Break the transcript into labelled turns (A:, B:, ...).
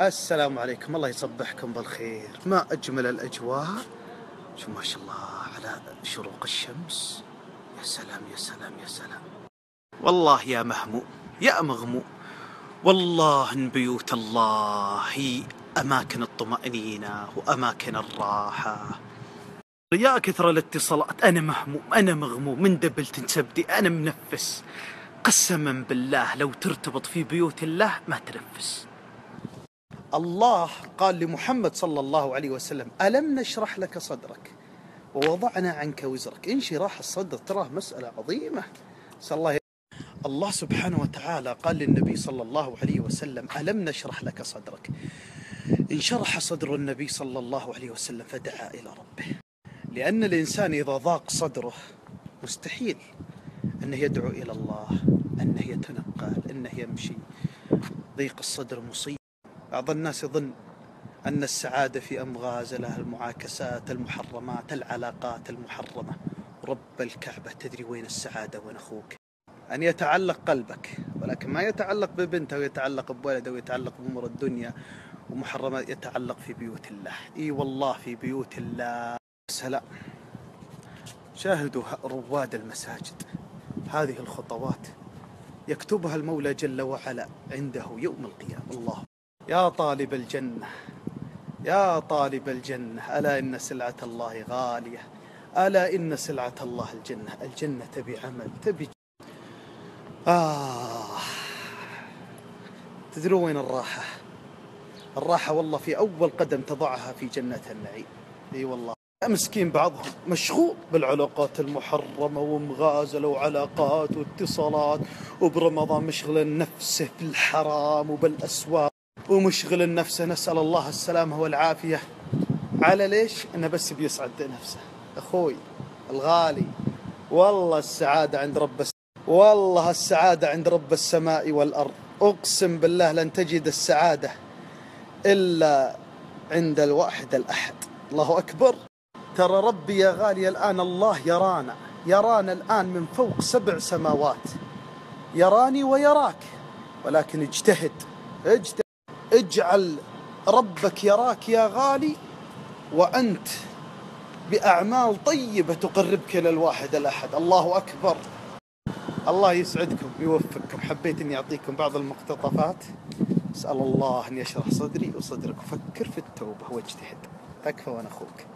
A: السلام عليكم. الله يصبحكم بالخير. ما أجمل الأجواء. شو ما شاء الله على شروق الشمس. يا سلام يا سلام يا سلام. والله يا مهموم يا مغموم والله إن بيوت الله هي أماكن الطمأنينة وأماكن الراحة. يا كثر الاتصالات أنا مهموم أنا مغموم من دبل تنسبدي أنا منفس. قسما بالله لو ترتبط في بيوت الله ما تنفس. الله قال لمحمد صلى الله عليه وسلم ألم نشرح لك صدرك؟ ووضعنا عنك وزرك. انشراح الصدر تراه مسألة عظيمة. صلى الله الله سبحانه وتعالى قال للنبي صلى الله عليه وسلم ألم نشرح لك صدرك؟ انشرح صدر النبي صلى الله عليه وسلم فدعا إلى ربه. لأن الإنسان إذا ضاق صدره مستحيل أنه يدعو إلى الله أنه يتنقل أنه يمشي. ضيق الصدر مصيبة. بعض الناس يظن أن السعادة في أمغازله المعاكسات المحرمات العلاقات المحرمة. رب الكعبة تدري وين السعادة وين أخوك؟ أن يتعلق قلبك ولكن ما يتعلق ببنته ويتعلق بولده ويتعلق بأمور الدنيا ومحرمات يتعلق في بيوت الله. إي والله في بيوت الله. سلام. شاهدوا رواد المساجد. هذه الخطوات يكتبها المولى جل وعلا عنده يوم القيامة. الله. يا طالب الجنة يا طالب الجنة ألا إن سلعة الله غالية؟ ألا إن سلعة الله الجنة؟ الجنة تبي عمل تبي؟ آه. تدرون وين الراحة؟ الراحة والله في أول قدم تضعها في جنة النعيم. إي والله. مسكين بعضهم مشغول بالعلاقات المحرمة ومغازلة وعلاقات واتصالات وبرمضان مشغل نفسه في الحرام وبالأسواق. ومشغل نفسه نسأل الله السلامة والعافية. على ليش؟ إنه بس بيسعد نفسه. أخوي الغالي والله السعادة عند رب الس... والله السعادة عند رب السماء والأرض. أقسم بالله لن تجد السعادة إلا عند الواحد الأحد. الله أكبر. ترى ربي يا غالي الآن الله يرانا. يرانا الآن من فوق سبع سماوات. يراني ويراك. ولكن اجتهد. اجتهد. اجعل ربك يراك يا غالي وأنت بأعمال طيبة تقربك إلى الواحد الأحد. الله أكبر. الله يسعدكم يوفقكم. حبيت أني أعطيكم بعض المقتطفات. أسأل الله أن يشرح صدري وصدرك. وفكر في التوبة وأجتهد. تكفى وأنا أخوك.